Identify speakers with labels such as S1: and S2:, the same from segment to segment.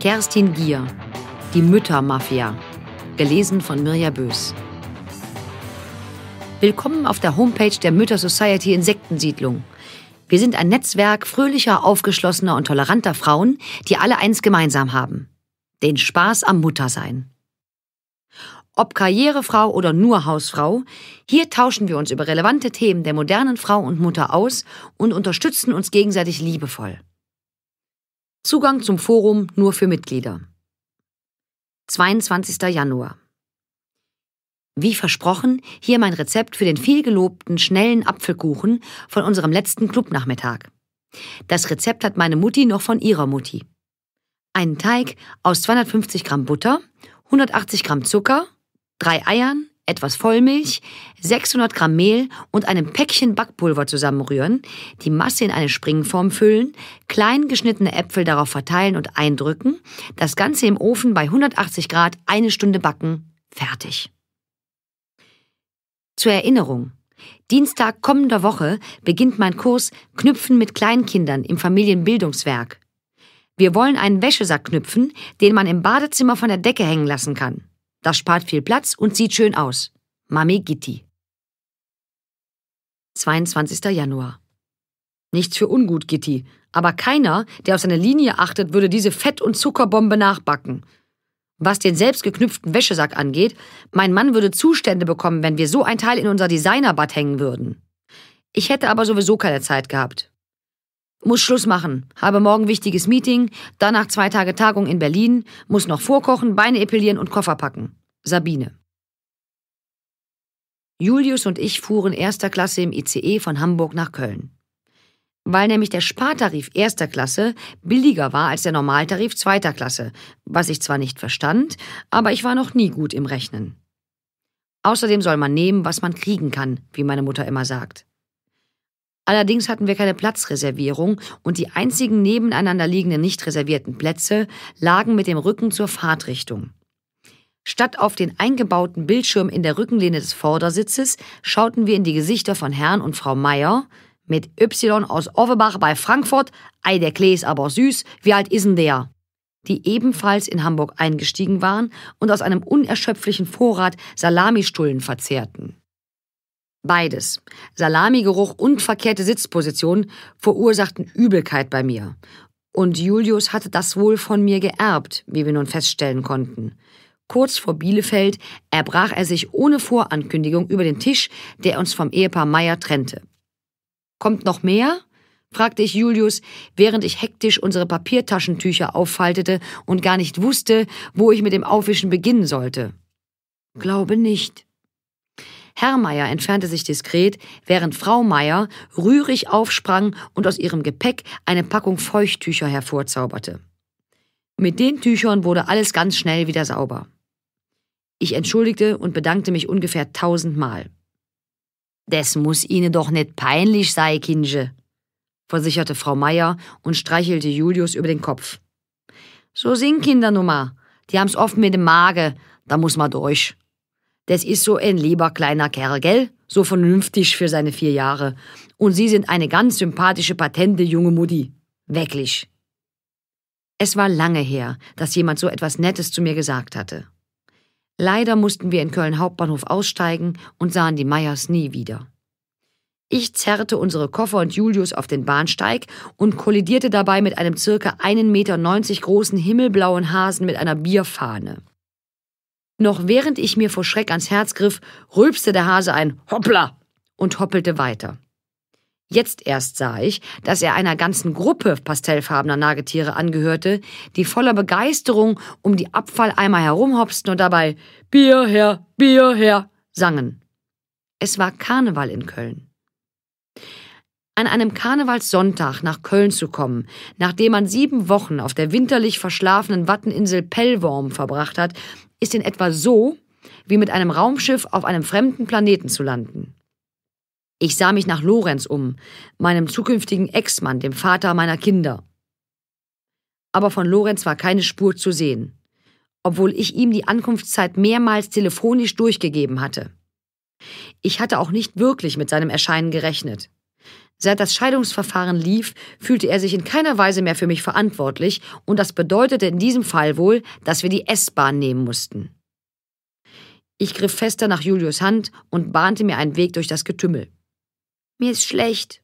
S1: Kerstin Gier, Die Müttermafia. Gelesen von Mirja Bös. Willkommen auf der Homepage der Mütter Society Insektensiedlung. Wir sind ein Netzwerk fröhlicher, aufgeschlossener und toleranter Frauen, die alle eins gemeinsam haben. Den Spaß am Muttersein. Ob Karrierefrau oder nur Hausfrau, hier tauschen wir uns über relevante Themen der modernen Frau und Mutter aus und unterstützen uns gegenseitig liebevoll. Zugang zum Forum nur für Mitglieder. 22. Januar. Wie versprochen, hier mein Rezept für den vielgelobten schnellen Apfelkuchen von unserem letzten Clubnachmittag. Das Rezept hat meine Mutti noch von ihrer Mutti. Einen Teig aus 250 Gramm Butter, 180 Gramm Zucker, drei Eiern, etwas Vollmilch, 600 Gramm Mehl und einem Päckchen Backpulver zusammenrühren, die Masse in eine Springform füllen, klein geschnittene Äpfel darauf verteilen und eindrücken, das Ganze im Ofen bei 180 Grad eine Stunde backen, fertig. Zur Erinnerung. Dienstag kommender Woche beginnt mein Kurs Knüpfen mit Kleinkindern im Familienbildungswerk. Wir wollen einen Wäschesack knüpfen, den man im Badezimmer von der Decke hängen lassen kann. Das spart viel Platz und sieht schön aus. Mami Gitti. 22. Januar. Nichts für ungut, Gitti. Aber keiner, der auf seine Linie achtet, würde diese Fett- und Zuckerbombe nachbacken. Was den selbstgeknüpften Wäschesack angeht, mein Mann würde Zustände bekommen, wenn wir so ein Teil in unser Designerbad hängen würden. Ich hätte aber sowieso keine Zeit gehabt. Muss Schluss machen, habe morgen wichtiges Meeting, danach zwei Tage Tagung in Berlin, muss noch vorkochen, Beine epilieren und Koffer packen. Sabine. Julius und ich fuhren erster Klasse im ICE von Hamburg nach Köln. Weil nämlich der Spartarif erster Klasse billiger war als der Normaltarif zweiter Klasse, was ich zwar nicht verstand, aber ich war noch nie gut im Rechnen. Außerdem soll man nehmen, was man kriegen kann, wie meine Mutter immer sagt. Allerdings hatten wir keine Platzreservierung und die einzigen nebeneinander liegenden nicht reservierten Plätze lagen mit dem Rücken zur Fahrtrichtung. Statt auf den eingebauten Bildschirm in der Rückenlehne des Vordersitzes schauten wir in die Gesichter von Herrn und Frau Meier mit Y aus Offenbach bei Frankfurt, ei der Klee ist aber süß, wie alt ist denn der? Die ebenfalls in Hamburg eingestiegen waren und aus einem unerschöpflichen Vorrat Salamistullen verzehrten. Beides, Salamigeruch und verkehrte Sitzposition, verursachten Übelkeit bei mir. Und Julius hatte das wohl von mir geerbt, wie wir nun feststellen konnten. Kurz vor Bielefeld erbrach er sich ohne Vorankündigung über den Tisch, der uns vom Ehepaar Meier trennte. Kommt noch mehr? fragte ich Julius, während ich hektisch unsere Papiertaschentücher auffaltete und gar nicht wusste, wo ich mit dem Aufwischen beginnen sollte. Glaube nicht, Herr Meier entfernte sich diskret, während Frau Meier rührig aufsprang und aus ihrem Gepäck eine Packung Feuchttücher hervorzauberte. Mit den Tüchern wurde alles ganz schnell wieder sauber. Ich entschuldigte und bedankte mich ungefähr tausendmal. Das muss Ihnen doch nicht peinlich sein, Kinje, versicherte Frau Meier und streichelte Julius über den Kopf. So sind Kinder nun mal. Die haben's oft mit dem Magen, da muss man durch. Das ist so ein lieber kleiner Kerl, gell? So vernünftig für seine vier Jahre. Und Sie sind eine ganz sympathische, patente junge Mutti. Wirklich. Es war lange her, dass jemand so etwas Nettes zu mir gesagt hatte. Leider mussten wir in Köln Hauptbahnhof aussteigen und sahen die Meyers nie wieder. Ich zerrte unsere Koffer und Julius auf den Bahnsteig und kollidierte dabei mit einem circa einen Meter neunzig großen himmelblauen Hasen mit einer Bierfahne. Noch während ich mir vor Schreck ans Herz griff, rülpste der Hase ein Hoppla und hoppelte weiter. Jetzt erst sah ich, dass er einer ganzen Gruppe pastellfarbener Nagetiere angehörte, die voller Begeisterung um die Abfalleimer herumhopsten und dabei Bier her, Bier her sangen. Es war Karneval in Köln. An einem Karnevalssonntag nach Köln zu kommen, nachdem man sieben Wochen auf der winterlich verschlafenen Watteninsel Pellworm verbracht hat, ist in etwa so, wie mit einem Raumschiff auf einem fremden Planeten zu landen. Ich sah mich nach Lorenz um, meinem zukünftigen Ex-Mann, dem Vater meiner Kinder. Aber von Lorenz war keine Spur zu sehen, obwohl ich ihm die Ankunftszeit mehrmals telefonisch durchgegeben hatte. Ich hatte auch nicht wirklich mit seinem Erscheinen gerechnet. Seit das Scheidungsverfahren lief, fühlte er sich in keiner Weise mehr für mich verantwortlich, und das bedeutete in diesem Fall wohl, dass wir die S-Bahn nehmen mussten. Ich griff fester nach Julius Hand und bahnte mir einen Weg durch das Getümmel. Mir ist schlecht.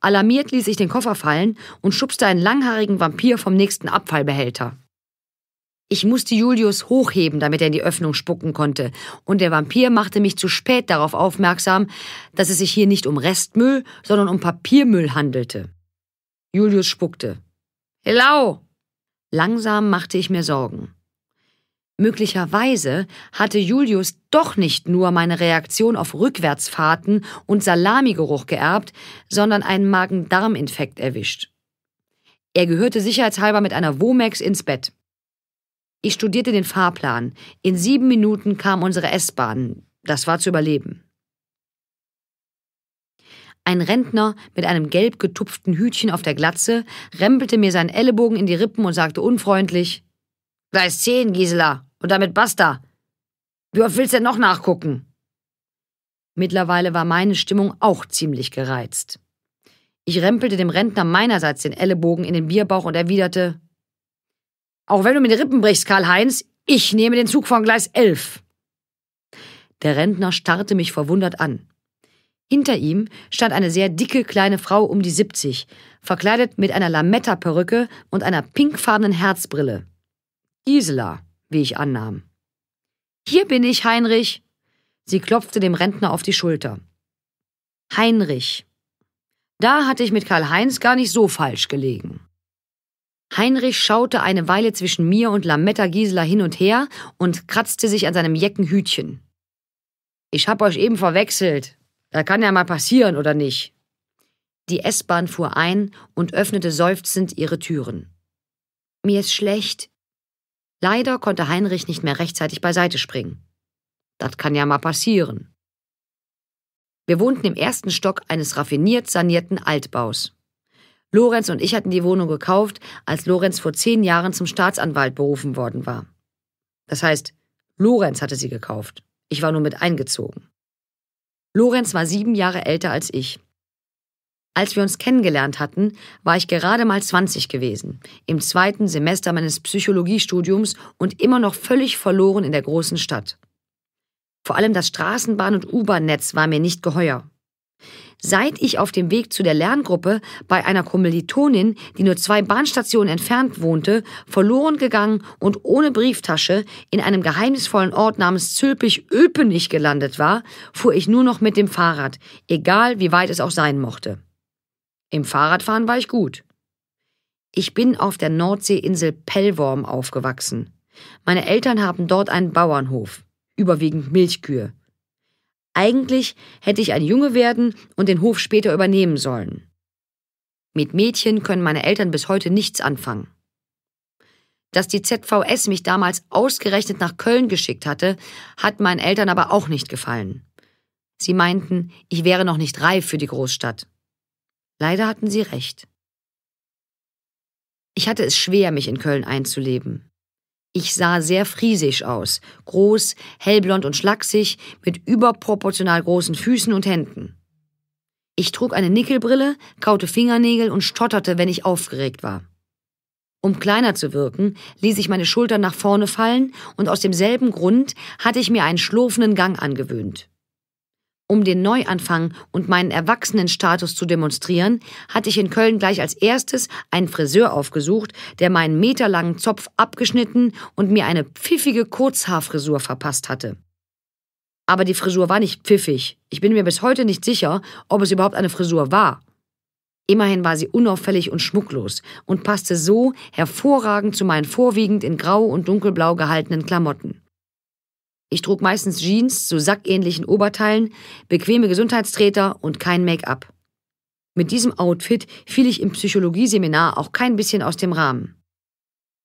S1: Alarmiert ließ ich den Koffer fallen und schubste einen langhaarigen Vampir vom nächsten Abfallbehälter. Ich musste Julius hochheben, damit er in die Öffnung spucken konnte, und der Vampir machte mich zu spät darauf aufmerksam, dass es sich hier nicht um Restmüll, sondern um Papiermüll handelte. Julius spuckte. Hello! Langsam machte ich mir Sorgen. Möglicherweise hatte Julius doch nicht nur meine Reaktion auf Rückwärtsfahrten und Salamigeruch geerbt, sondern einen Magen-Darm-Infekt erwischt. Er gehörte sicherheitshalber mit einer Womex ins Bett. Ich studierte den Fahrplan. In sieben Minuten kam unsere S-Bahn. Das war zu überleben. Ein Rentner mit einem gelb getupften Hütchen auf der Glatze rempelte mir seinen Ellenbogen in die Rippen und sagte unfreundlich: Gleis 10, Gisela, und damit basta. Wie oft willst du denn noch nachgucken? Mittlerweile war meine Stimmung auch ziemlich gereizt. Ich rempelte dem Rentner meinerseits den Ellenbogen in den Bierbauch und erwiderte: auch wenn du mir die Rippen brichst, Karl-Heinz, ich nehme den Zug von Gleis 11. Der Rentner starrte mich verwundert an. Hinter ihm stand eine sehr dicke kleine Frau um die 70, verkleidet mit einer Lametta-Perücke und einer pinkfarbenen Herzbrille. Gisela, wie ich annahm. Hier bin ich, Heinrich. Sie klopfte dem Rentner auf die Schulter. Heinrich. Da hatte ich mit Karl-Heinz gar nicht so falsch gelegen. Heinrich schaute eine Weile zwischen mir und Lametta Gisela hin und her und kratzte sich an seinem jecken Hütchen. Ich hab euch eben verwechselt. Das kann ja mal passieren, oder nicht? Die S-Bahn fuhr ein und öffnete seufzend ihre Türen. Mir ist schlecht. Leider konnte Heinrich nicht mehr rechtzeitig beiseite springen. Das kann ja mal passieren. Wir wohnten im ersten Stock eines raffiniert sanierten Altbaus. Lorenz und ich hatten die Wohnung gekauft, als Lorenz vor zehn Jahren zum Staatsanwalt berufen worden war. Das heißt, Lorenz hatte sie gekauft. Ich war nur mit eingezogen. Lorenz war sieben Jahre älter als ich. Als wir uns kennengelernt hatten, war ich gerade mal 20 gewesen, im zweiten Semester meines Psychologiestudiums und immer noch völlig verloren in der großen Stadt. Vor allem das Straßenbahn- und U-Bahn-Netz war mir nicht geheuer. Seit ich auf dem Weg zu der Lerngruppe bei einer Kommilitonin, die nur zwei Bahnstationen entfernt wohnte, verloren gegangen und ohne Brieftasche in einem geheimnisvollen Ort namens Zülpich-Öpenich gelandet war, fuhr ich nur noch mit dem Fahrrad, egal wie weit es auch sein mochte. Im Fahrradfahren war ich gut. Ich bin auf der Nordseeinsel Pellworm aufgewachsen. Meine Eltern haben dort einen Bauernhof, überwiegend Milchkühe. Eigentlich hätte ich ein Junge werden und den Hof später übernehmen sollen. Mit Mädchen können meine Eltern bis heute nichts anfangen. Dass die ZVS mich damals ausgerechnet nach Köln geschickt hatte, hat meinen Eltern aber auch nicht gefallen. Sie meinten, ich wäre noch nicht reif für die Großstadt. Leider hatten sie recht. Ich hatte es schwer, mich in Köln einzuleben. Ich sah sehr friesisch aus, groß, hellblond und schlaksig, mit überproportional großen Füßen und Händen. Ich trug eine Nickelbrille, kaute Fingernägel und stotterte, wenn ich aufgeregt war. Um kleiner zu wirken, ließ ich meine Schultern nach vorne fallen und aus demselben Grund hatte ich mir einen schlurfenden Gang angewöhnt. Um den Neuanfang und meinen Erwachsenenstatus zu demonstrieren, hatte ich in Köln gleich als erstes einen Friseur aufgesucht, der meinen meterlangen Zopf abgeschnitten und mir eine pfiffige Kurzhaarfrisur verpasst hatte. Aber die Frisur war nicht pfiffig. Ich bin mir bis heute nicht sicher, ob es überhaupt eine Frisur war. Immerhin war sie unauffällig und schmucklos und passte so hervorragend zu meinen vorwiegend in grau und dunkelblau gehaltenen Klamotten. Ich trug meistens Jeans zu sackähnlichen Oberteilen, bequeme Gesundheitstreter und kein Make-up. Mit diesem Outfit fiel ich im Psychologieseminar auch kein bisschen aus dem Rahmen.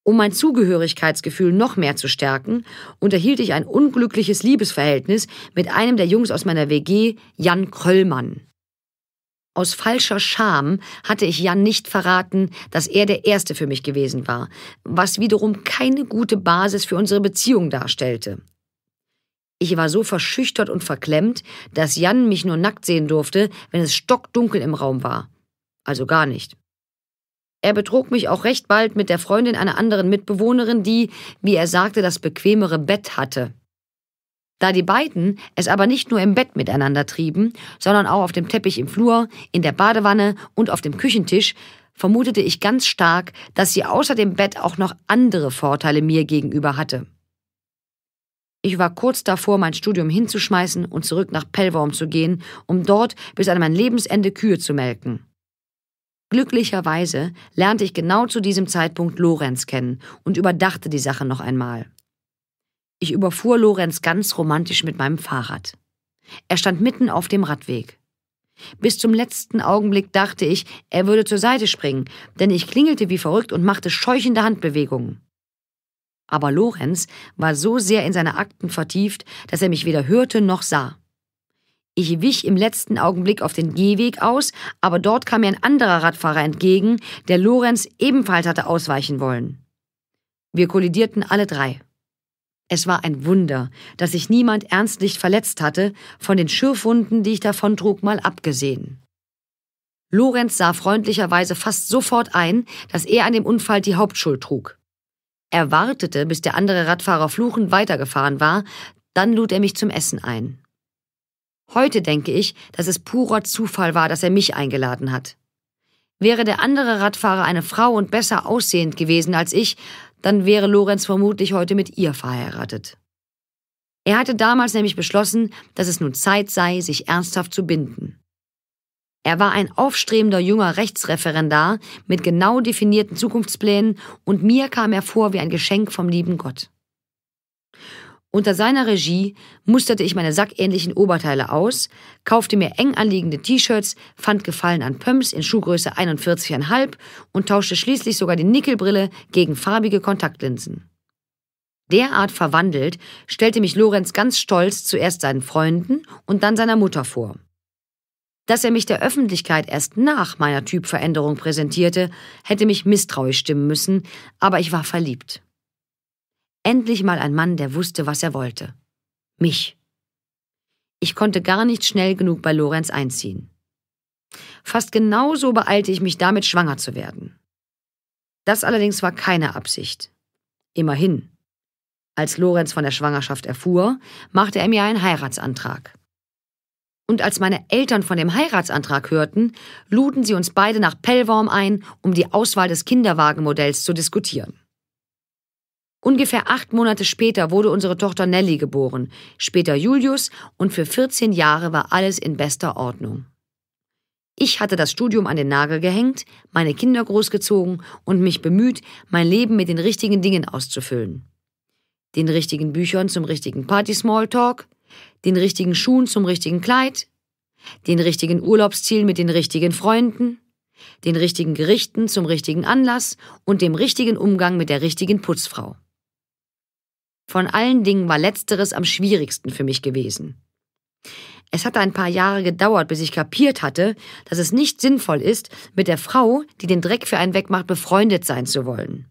S1: Um mein Zugehörigkeitsgefühl noch mehr zu stärken, unterhielt ich ein unglückliches Liebesverhältnis mit einem der Jungs aus meiner WG, Jan Kröllmann. Aus falscher Scham hatte ich Jan nicht verraten, dass er der Erste für mich gewesen war, was wiederum keine gute Basis für unsere Beziehung darstellte. Ich war so verschüchtert und verklemmt, dass Jan mich nur nackt sehen durfte, wenn es stockdunkel im Raum war. Also gar nicht. Er betrog mich auch recht bald mit der Freundin einer anderen Mitbewohnerin, die, wie er sagte, das bequemere Bett hatte. Da die beiden es aber nicht nur im Bett miteinander trieben, sondern auch auf dem Teppich im Flur, in der Badewanne und auf dem Küchentisch, vermutete ich ganz stark, dass sie außer dem Bett auch noch andere Vorteile mir gegenüber hatte. Ich war kurz davor, mein Studium hinzuschmeißen und zurück nach Pellworm zu gehen, um dort bis an mein Lebensende Kühe zu melken. Glücklicherweise lernte ich genau zu diesem Zeitpunkt Lorenz kennen und überdachte die Sache noch einmal. Ich überfuhr Lorenz ganz romantisch mit meinem Fahrrad. Er stand mitten auf dem Radweg. Bis zum letzten Augenblick dachte ich, er würde zur Seite springen, denn ich klingelte wie verrückt und machte scheuchende Handbewegungen. Aber Lorenz war so sehr in seine Akten vertieft, dass er mich weder hörte noch sah. Ich wich im letzten Augenblick auf den Gehweg aus, aber dort kam mir ein anderer Radfahrer entgegen, der Lorenz ebenfalls hatte ausweichen wollen. Wir kollidierten alle drei. Es war ein Wunder, dass sich niemand ernstlich verletzt hatte, von den Schürfwunden, die ich davontrug, mal abgesehen. Lorenz sah freundlicherweise fast sofort ein, dass er an dem Unfall die Hauptschuld trug. Er wartete, bis der andere Radfahrer fluchend weitergefahren war, dann lud er mich zum Essen ein. Heute denke ich, dass es purer Zufall war, dass er mich eingeladen hat. Wäre der andere Radfahrer eine Frau und besser aussehend gewesen als ich, dann wäre Lorenz vermutlich heute mit ihr verheiratet. Er hatte damals nämlich beschlossen, dass es nun Zeit sei, sich ernsthaft zu binden. Er war ein aufstrebender junger Rechtsreferendar mit genau definierten Zukunftsplänen und mir kam er vor wie ein Geschenk vom lieben Gott. Unter seiner Regie musterte ich meine sackähnlichen Oberteile aus, kaufte mir eng anliegende T-Shirts, fand Gefallen an Pumps in Schuhgröße 41,5 und tauschte schließlich sogar die Nickelbrille gegen farbige Kontaktlinsen. Derart verwandelt stellte mich Lorenz ganz stolz zuerst seinen Freunden und dann seiner Mutter vor. Dass er mich der Öffentlichkeit erst nach meiner Typveränderung präsentierte, hätte mich misstrauisch stimmen müssen, aber ich war verliebt. Endlich mal ein Mann, der wusste, was er wollte. Mich. Ich konnte gar nicht schnell genug bei Lorenz einziehen. Fast genauso beeilte ich mich damit, schwanger zu werden. Das allerdings war keine Absicht. Immerhin. Als Lorenz von der Schwangerschaft erfuhr, machte er mir einen Heiratsantrag. Und als meine Eltern von dem Heiratsantrag hörten, luden sie uns beide nach Pellworm ein, um die Auswahl des Kinderwagenmodells zu diskutieren. Ungefähr acht Monate später wurde unsere Tochter Nelly geboren, später Julius und für 14 Jahre war alles in bester Ordnung. Ich hatte das Studium an den Nagel gehängt, meine Kinder großgezogen und mich bemüht, mein Leben mit den richtigen Dingen auszufüllen. Den richtigen Büchern zum richtigen Party-Smalltalk, den richtigen Schuhen zum richtigen Kleid, den richtigen Urlaubsziel mit den richtigen Freunden, den richtigen Gerichten zum richtigen Anlass und dem richtigen Umgang mit der richtigen Putzfrau. Von allen Dingen war letzteres am schwierigsten für mich gewesen. Es hatte ein paar Jahre gedauert, bis ich kapiert hatte, dass es nicht sinnvoll ist, mit der Frau, die den Dreck für einen wegmacht, befreundet sein zu wollen.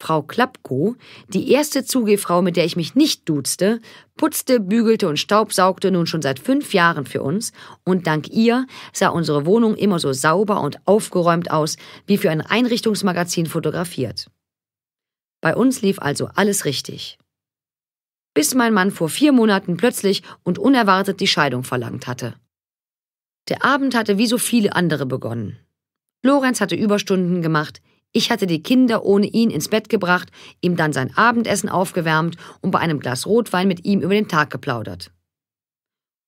S1: Frau Klappko, die erste Zugehfrau, mit der ich mich nicht duzte, putzte, bügelte und staubsaugte nun schon seit fünf Jahren für uns, und dank ihr sah unsere Wohnung immer so sauber und aufgeräumt aus, wie für ein Einrichtungsmagazin fotografiert. Bei uns lief also alles richtig. Bis mein Mann vor vier Monaten plötzlich und unerwartet die Scheidung verlangt hatte. Der Abend hatte wie so viele andere begonnen. Lorenz hatte Überstunden gemacht, ich hatte die Kinder ohne ihn ins Bett gebracht, ihm dann sein Abendessen aufgewärmt und bei einem Glas Rotwein mit ihm über den Tag geplaudert.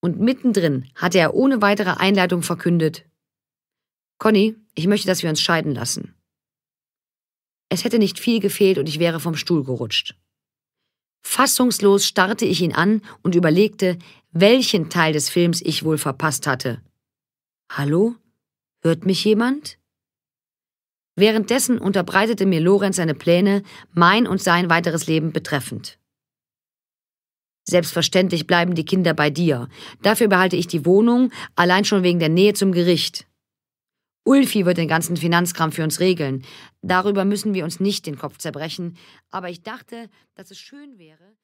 S1: Und mittendrin hatte er ohne weitere Einleitung verkündet Conny, ich möchte, dass wir uns scheiden lassen. Es hätte nicht viel gefehlt und ich wäre vom Stuhl gerutscht. Fassungslos starrte ich ihn an und überlegte, welchen Teil des Films ich wohl verpasst hatte. Hallo? Hört mich jemand? Währenddessen unterbreitete mir Lorenz seine Pläne, mein und sein weiteres Leben betreffend. Selbstverständlich bleiben die Kinder bei dir. Dafür behalte ich die Wohnung, allein schon wegen der Nähe zum Gericht. Ulfi wird den ganzen Finanzkram für uns regeln. Darüber müssen wir uns nicht den Kopf zerbrechen. Aber ich dachte, dass es schön wäre.